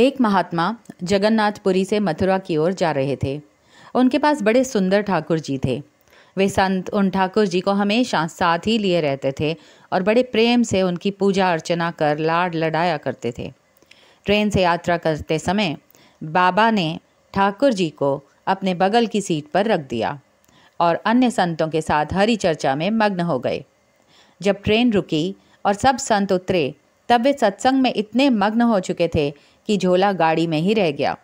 एक महात्मा जगन्नाथपुरी से मथुरा की ओर जा रहे थे। उनके पास बड़े सुंदर ठाकुर जी थे। वे संत उन ठाकुर जी को हमेशा साथ ही लिए रहते थे और बड़े प्रेम से उनकी पूजा अर्चना कर लाड लडाया करते थे। ट्रेन से यात्रा करते समय बाबा ने ठाकुर जी को अपने बगल की सीट पर रख दिया और अन्य संतों के साथ हरी चर्चा में मग्न हो गए। जब ट्रेन रुकी और सब संत उतरे, तब वे सत्संग में इतने मग्न हो चुके थे कि झोला गाड़ी में ही रह गया।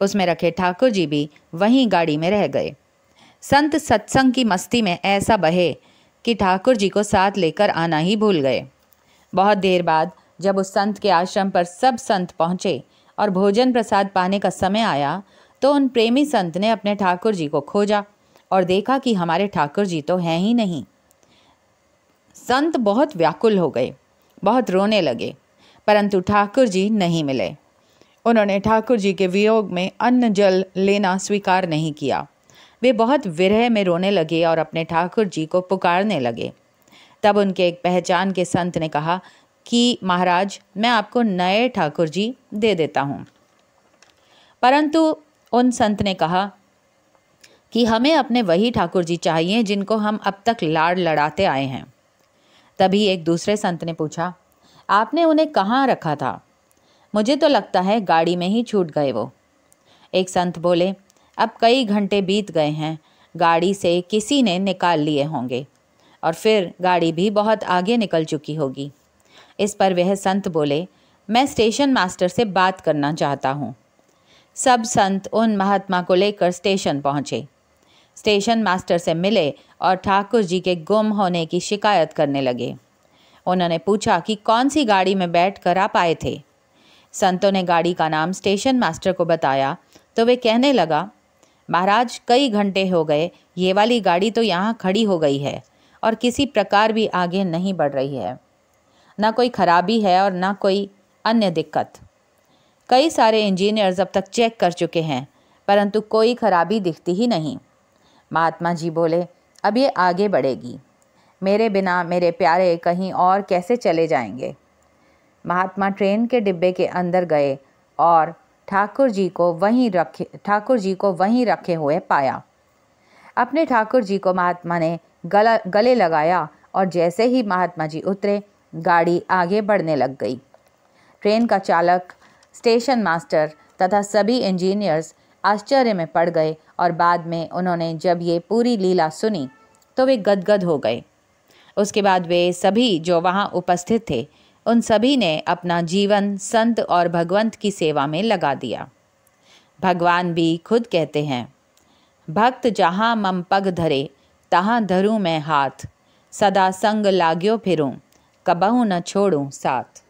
उसमें रखे ठाकुर जी भी वहीं गाड़ी में रह गए। संत सत्संग की मस्ती में ऐसा बहे कि ठाकुर जी को साथ लेकर आना ही भूल गए। बहुत देर बाद जब उस संत के आश्रम पर सब संत पहुँचे और भोजन प्रसाद पाने का समय आया तो उन प्रेमी संत ने अपने ठाकुर जी को खोजा और देखा कि हमारे ठाकुर जी तो हैं ही नहीं। संत बहुत व्याकुल हो गए, बहुत रोने लगे, परंतु ठाकुर जी नहीं मिले। उन्होंने ठाकुर जी के वियोग में अन्न जल लेना स्वीकार नहीं किया। वे बहुत विरह में रोने लगे और अपने ठाकुर जी को पुकारने लगे। तब उनके एक पहचान के संत ने कहा कि, महाराज, मैं आपको नए ठाकुर जी दे देता हूँ। परंतु उन संत ने कहा कि, हमें अपने वही ठाकुर जी चाहिए जिनको हम अब तक लाड़ लड़ाते आए हैं। तभी एक दूसरे संत ने पूछा, आपने उन्हें कहाँ रखा था? मुझे तो लगता है गाड़ी में ही छूट गए वो। एक संत बोले, अब कई घंटे बीत गए हैं, गाड़ी से किसी ने निकाल लिए होंगे, और फिर गाड़ी भी बहुत आगे निकल चुकी होगी। इस पर वह संत बोले, मैं स्टेशन मास्टर से बात करना चाहता हूँ। सब संत उन महात्मा को लेकर स्टेशन पहुँचे। स्टेशन मास्टर से मिले और ठाकुर जी के गुम होने की शिकायत करने लगे। उन्होंने पूछा कि कौन सी गाड़ी में बैठ कर आप आए थे? संतों ने गाड़ी का नाम स्टेशन मास्टर को बताया तो वे कहने लगा, महाराज, कई घंटे हो गए, ये वाली गाड़ी तो यहाँ खड़ी हो गई है, और किसी प्रकार भी आगे नहीं बढ़ रही है। ना कोई खराबी है और ना कोई अन्य दिक्कत। कई सारे इंजीनियर्स अब तक चेक कर चुके हैं, परंतु कोई खराबी दिखती ही नहीं। महात्मा जी बोले, अब ये आगे बढ़ेगी। मेरे बिना मेरे प्यारे कहीं और कैसे चले जाएँगे? महात्मा ट्रेन के डिब्बे के अंदर गए और ठाकुर जी को वहीं रखे, ठाकुर जी को वहीं रखे हुए पाया। अपने ठाकुर जी को महात्मा ने गला, गले लगाया और जैसे ही महात्मा जी उतरे, गाड़ी आगे बढ़ने लग गई। ट्रेन का चालक, स्टेशन मास्टर तथा सभी इंजीनियर्स आश्चर्य में पड़ गए और बाद में उन्होंने जब ये पूरी लीला सुनी तो वे गदगद हो गए। उसके बाद वे सभी जो वहाँ उपस्थित थे उन सभी ने अपना जीवन संत और भगवंत की सेवा में लगा दिया। भगवान भी खुद कहते हैं, भक्त जहाँ मम पग धरे, तहाँ धरूँ मैं हाथ। सदा संग लाग्यो फिरूँ, कबहू न छोड़ूँ साथ।